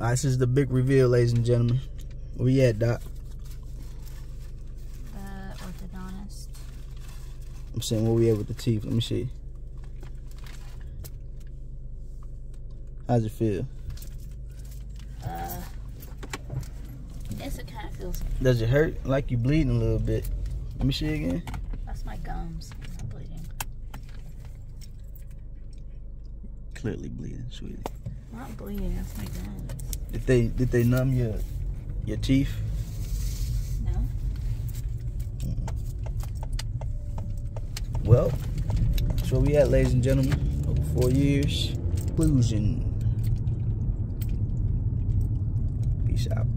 All right, this is the big reveal, ladies and gentlemen. Where we at, Doc? The orthodontist. I'm saying where we at with the teeth. Let me see. How's it feel? Uh, I guess it kind of feels. Does it hurt? Like you bleeding a little bit. Let me see again. That's my gums. I'm bleeding. Clearly bleeding, sweetie. Not bleeding. That's my gums. Did they did they numb your your teeth? No. Mm. Well, that's where we at, ladies and gentlemen. Over four years. Conclusion. Peace out.